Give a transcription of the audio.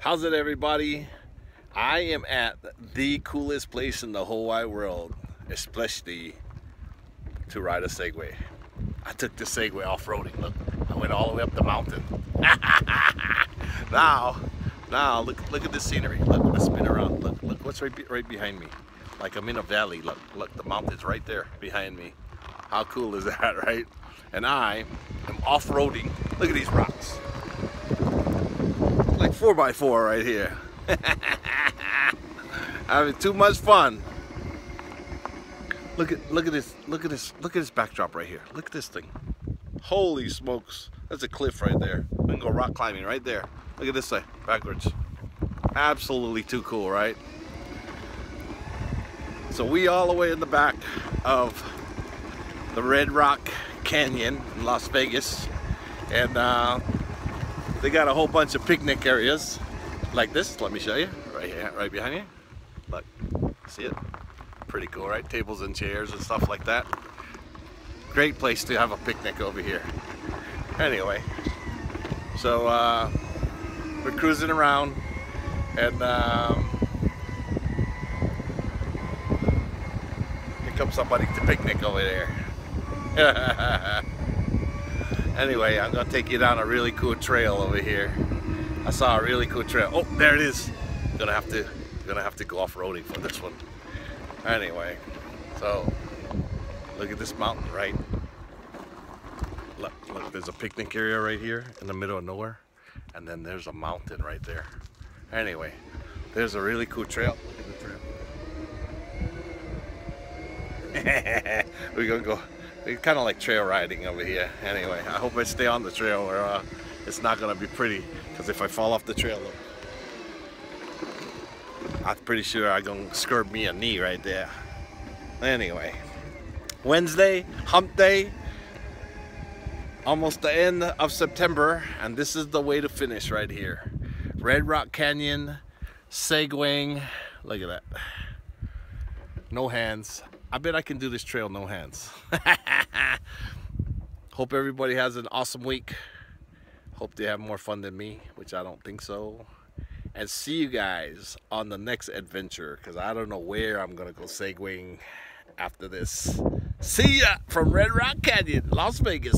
How's it everybody? I am at the coolest place in the whole wide world, especially to ride a Segway. I took the Segway off-roading. Look, I went all the way up the mountain. now, now look look at the scenery. Look, let's spin around. Look, look what's right, be right behind me. Like I'm in a valley. Look, look, the mountain's right there behind me. How cool is that, right? And I am off-roading. Look at these rocks. Like 4x4 right here. Having too much fun. Look at look at this look at this look at this backdrop right here. Look at this thing. Holy smokes. That's a cliff right there. We can go rock climbing right there. Look at this side, backwards. Absolutely too cool, right? So we all the way in the back of the Red Rock Canyon in Las Vegas. And uh, they got a whole bunch of picnic areas like this. Let me show you. Right here, right behind you. Look, see it? Pretty cool, right? Tables and chairs and stuff like that. Great place to have a picnic over here. Anyway, so uh, we're cruising around and um, here comes somebody to picnic over there. anyway, I'm gonna take you down a really cool trail over here. I saw a really cool trail. Oh, there it is. Gonna have to, gonna have to go off-roading for this one. Anyway, so look at this mountain, right? Look, look, there's a picnic area right here in the middle of nowhere, and then there's a mountain right there. Anyway, there's a really cool trail. Look at the trail. We're gonna go. It's kind of like trail riding over here. Anyway, I hope I stay on the trail or uh, it's not gonna be pretty. Because if I fall off the trail, I'm pretty sure I'm gonna scurb me a knee right there. Anyway, Wednesday, hump day, almost the end of September, and this is the way to finish right here. Red Rock Canyon, segwaying, look at that. No hands. I bet I can do this trail no hands. Hope everybody has an awesome week. Hope they have more fun than me, which I don't think so. And see you guys on the next adventure, because I don't know where I'm going to go segwaying after this. See ya from Red Rock Canyon, Las Vegas.